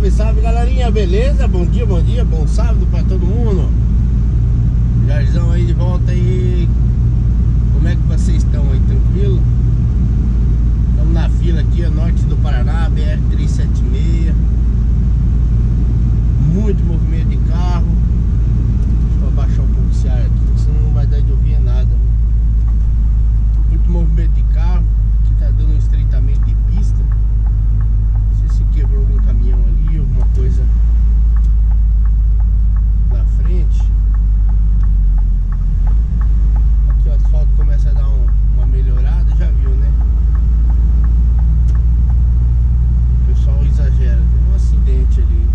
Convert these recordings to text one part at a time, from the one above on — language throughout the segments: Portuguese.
Salve, salve galerinha, beleza? Bom dia, bom dia, bom sábado pra todo mundo Jarzão aí de volta aí Como é que vocês estão aí, tranquilo? Estamos na fila aqui, norte do Paraná, BR-376 Muito movimento de carro Deixa eu abaixar um pouco esse ar aqui, senão não vai dar de ouvir nada Muito movimento de carro Aqui tá dando um estreitamento de pista quebrou algum caminhão ali, alguma coisa na frente. Aqui o asfalto começa a dar um, uma melhorada, já viu, né? O pessoal exagera, tem um acidente ali.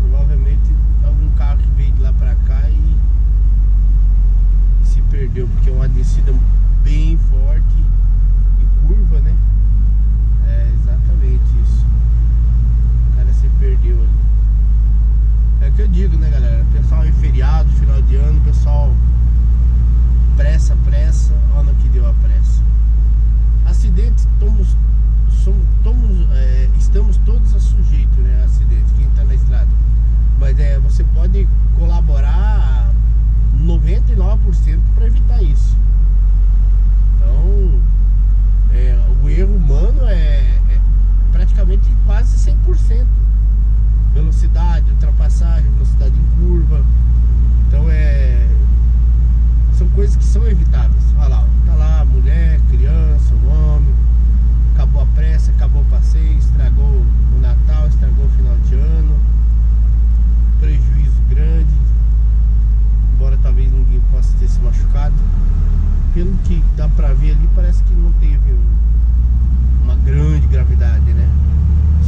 Provavelmente algum carro que veio de lá pra cá e, e se perdeu, porque é uma descida bem forte curva, né? É exatamente isso. O cara se perdeu ali. É o que eu digo, né, galera? Pessoal em feriado, final de ano, pessoal pressa, pressa, olha no que deu a pressa. Acidentes, tomos, somos, tomos, é, estamos todos a sujeito, né? Acidentes, quem está na estrada. Mas é, você pode colaborar 99% para evitar isso. Então, é, o erro humano é, é praticamente quase 100%. Velocidade, ultrapassagem, velocidade em curva. Então é. São coisas que são evitáveis. Olha lá, tá lá a mulher, criança, o homem. Acabou a pressa, acabou o passeio, estragou o Natal, estragou o final de ano. Prejuízo grande. Embora talvez ninguém possa ter se machucado pelo que dá pra ver ali, parece que não teve uma grande gravidade, né?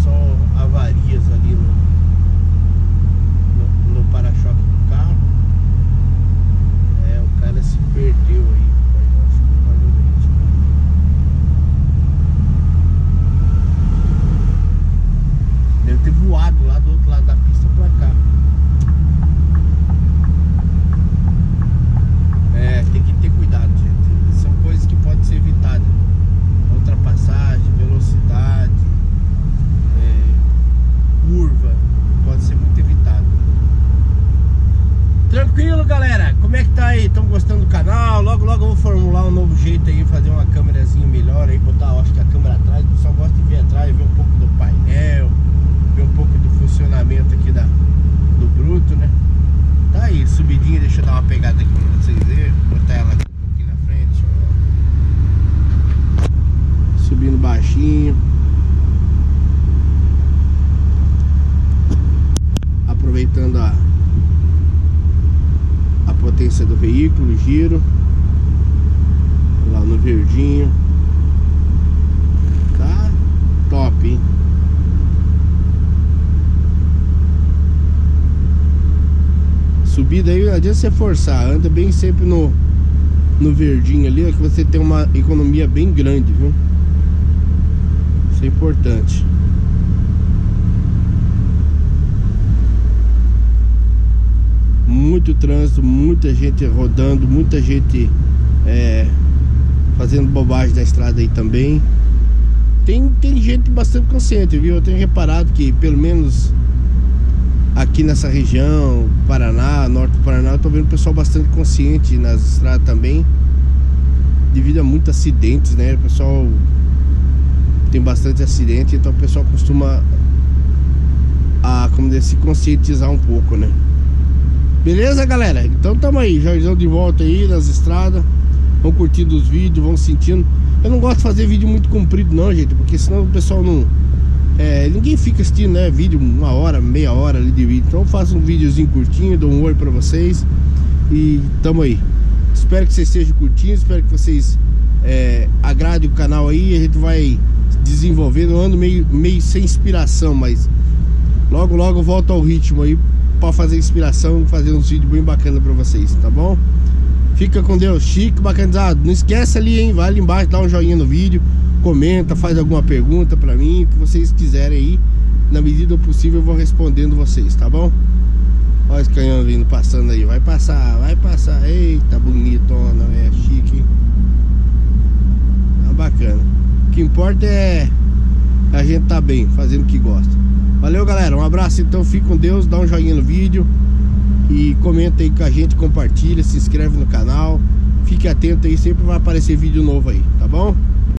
Só avarias ali no, no, no para-choque do carro. É, o cara se perdeu aí, acho, provavelmente. Deve ter voado lá do outro lado da pista pra cá. É, tem que ter cuidado, gente. São coisas que podem ser evitadas. Ultrapassagem, velocidade, é, curva, pode ser muito evitado. Tranquilo, galera? Como é que tá aí? Estão gostando do canal? Logo, logo eu vou formular um novo jeito aí, fazer uma câmerazinha melhor aí, botar, acho que a câmera atrás. O pessoal gosta de ver atrás, ver um pouco do painel, ver um pouco do funcionamento aqui da, do bruto, né? Tá aí, subidinha, deixa eu dar uma pegada aqui pra vocês verem. Botar ela aqui um pouquinho na frente, ó. Subindo baixinho. Aproveitando a, do veículo, giro. Lá no verdinho. Tá top, hein? Subida aí, não adianta você forçar, anda bem sempre no, no verdinho ali, ó, que você tem uma economia bem grande, viu? Isso é importante. Muito trânsito, muita gente rodando, muita gente é, fazendo bobagem na estrada aí também. Tem, tem gente bastante consciente, viu? Eu tenho reparado que pelo menos aqui nessa região, Paraná, norte do Paraná, eu tô vendo pessoal bastante consciente nas estradas também. Devido a muitos acidentes, né? O pessoal tem bastante acidente, então o pessoal costuma a, como dizer, se conscientizar um pouco, né? Beleza, galera? Então tamo aí, Jairzão de volta aí nas estradas. Vão curtindo os vídeos, vão sentindo. Eu não gosto de fazer vídeo muito comprido não, gente, porque senão o pessoal não é, ninguém fica assistindo, né? Vídeo uma hora, meia hora ali de vídeo. Então eu faço um videozinho curtinho, dou um oi pra vocês. E tamo aí. Espero que vocês estejam curtindo, espero que vocês é, agradem o canal aí. A gente vai desenvolvendo. Eu ando meio, meio sem inspiração, mas logo logo eu volto ao ritmo aí pra fazer inspiração fazer uns vídeos bem bacanas pra vocês, tá bom? Fica com Deus, chique, bacanizado. Não esquece ali, hein? Vai ali embaixo, dá um joinha no vídeo comenta, faz alguma pergunta pra mim, o que vocês quiserem aí. Na medida do possível eu vou respondendo vocês, tá bom? Olha esse canhão vindo passando aí. Vai passar, vai passar. Eita, bonitona, é chique. Tá bacana. O que importa é a gente tá bem, fazendo o que gosta. Valeu, galera. Um abraço, então. Fique com Deus. Dá um joinha no vídeo. E comenta aí com a gente, compartilha, se inscreve no canal. Fique atento aí, sempre vai aparecer vídeo novo aí, tá bom?